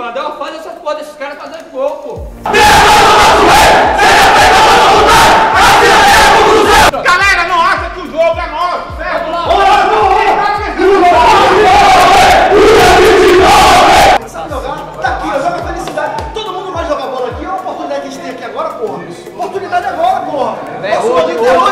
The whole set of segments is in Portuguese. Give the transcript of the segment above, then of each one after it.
aí, faz essa porra desses caras fazendo gol, pô. Galera, não acha que o jogo é nosso, certo? É oportunidade agora, porra! Oportunidade agora, porra! É, hoje, hoje,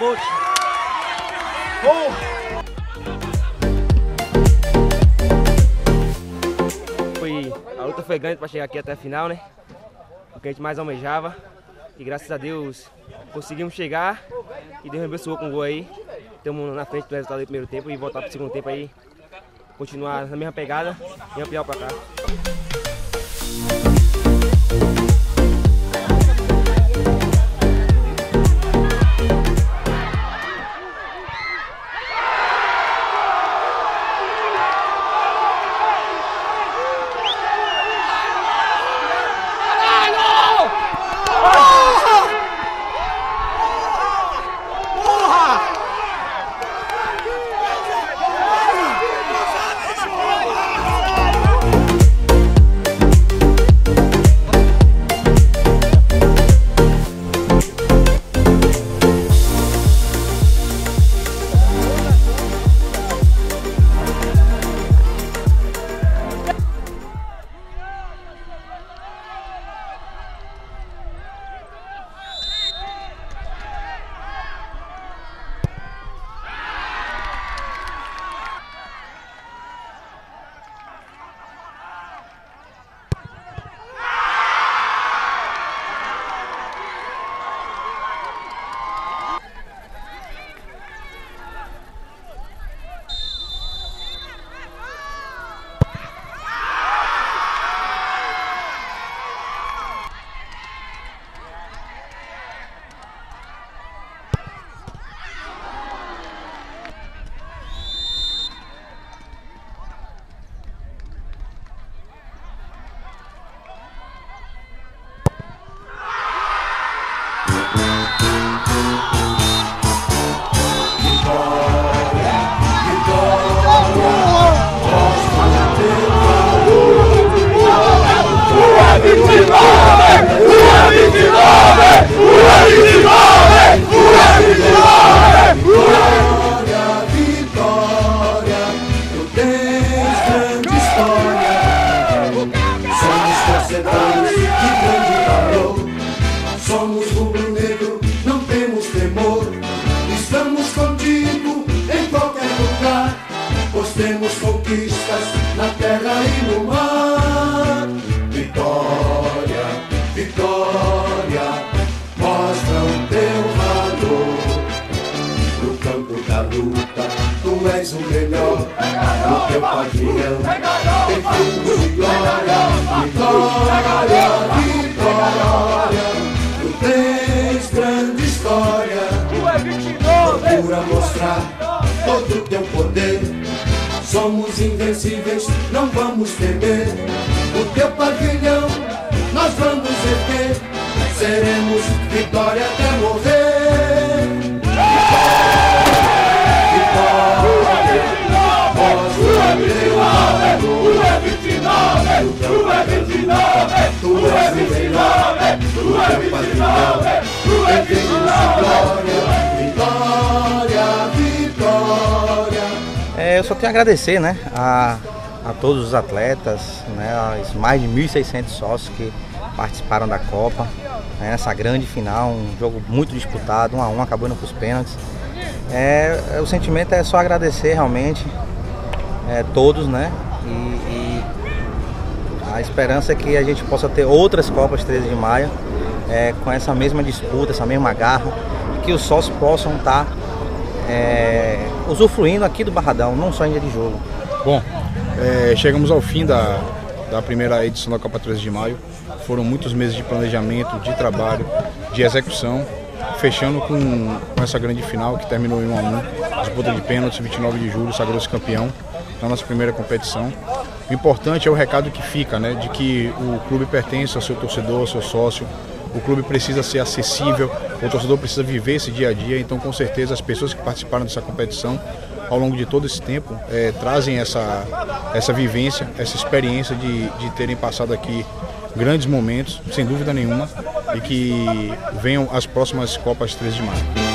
Boa, Ponte. Foi, a luta foi grande para chegar aqui até a final, né? O que a gente mais almejava. E graças a Deus conseguimos chegar e Deus abençoou com o gol aí. Estamos na frente do resultado do primeiro tempo e voltar para o segundo tempo aí. Continuar na mesma pegada e ampliar o placar. que grande valor. Somos rubro-negro, não temos temor. Estamos contigo em qualquer lugar, pois temos conquistas na terra e no mar. Vitória, vitória, mostra o teu valor. No campo da luta, tu és o melhor. No teu pavilhão, tem fogo de glória. Somos invencíveis, não vamos temer. O teu pavilhão nós vamos erguer. Seremos vitória até morrer. Tu é 29, tu é 29, tu o melhor. Tu é 29, tenho a agradecer né, a, a todos os atletas, né, aos mais de 1.600 sócios que participaram da Copa, né, nessa grande final, um jogo muito disputado, um a um, acabou indo para os pênaltis. É, é, o sentimento é só agradecer realmente é, todos, né? E, e a esperança é que a gente possa ter outras Copas 13 de maio é, com essa mesma disputa, essa mesma garra, que os sócios possam estar é, usufruindo aqui do Barradão, não só em dia de jogo. Bom, é, chegamos ao fim da, da primeira edição da Copa 13 de Maio. Foram muitos meses de planejamento, de trabalho, de execução, fechando com, com essa grande final que terminou em 1 a 1 disputa de pênaltis, 29 de julho, sagrou-se campeão na nossa primeira competição. O importante é o recado que fica, né, de que o clube pertence ao seu torcedor, ao seu sócio, o clube precisa ser acessível, o torcedor precisa viver esse dia a dia, então com certeza as pessoas que participaram dessa competição ao longo de todo esse tempo eh, trazem essa, essa vivência, essa experiência de, de terem passado aqui grandes momentos, sem dúvida nenhuma, e que venham as próximas Copas 13 de Maio.